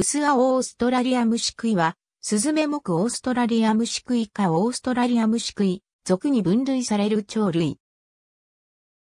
薄青オーストラリア虫食いは、スズメ目オーストラリア虫食いかオーストラリア虫食い、属に分類される鳥類。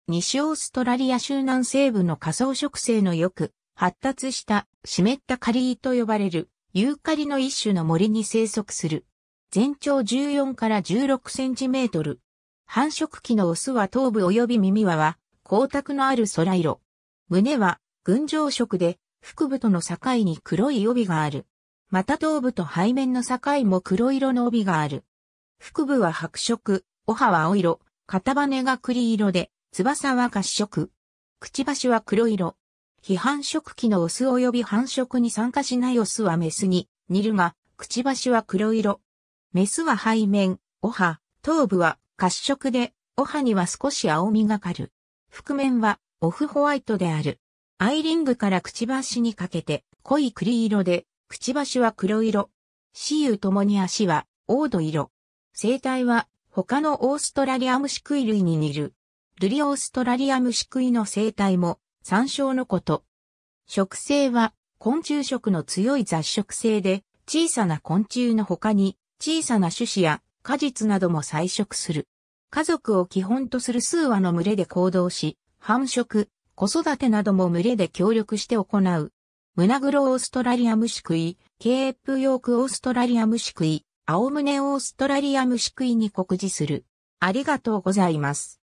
西オーストラリア州南西部の仮想植生のよく発達した湿ったカリーと呼ばれるユーカリの一種の森に生息する。全長14から16センチメートル。繁殖期のオスは頭部及び耳輪は光沢のある空色。胸は群青色で腹部との境に黒い帯がある。また頭部と背面の境も黒色の帯がある。腹部は白色、尾葉は青色、肩羽が栗色で、翼は褐色。くちばしは黒色。非繁殖期のオス及び繁殖に参加しないオスはメスに似るが、くちばしは黒色。メスは背面、尾葉、頭部は褐色で、尾葉には少し青みがかる。覆面はオフホワイトである。アイリングからくちばしにかけて濃い栗色で、くちばしは黒色。死有ともに足は黄土色。生態は他のオーストラリアムシクイ類に似る。ルリオーストラリアムシクイの生態も参照のこと。食性は昆虫食の強い雑食性で小さな昆虫の他に小さな種子や果実なども採食する。家族を基本とする数羽の群れで行動し、繁殖、子育てなども群れで協力して行う。胸黒オーストラリアムシクイ、ケープヨークオーストラリアムシクイ、青胸オーストラリアムシクイに酷似する。ありがとうございます。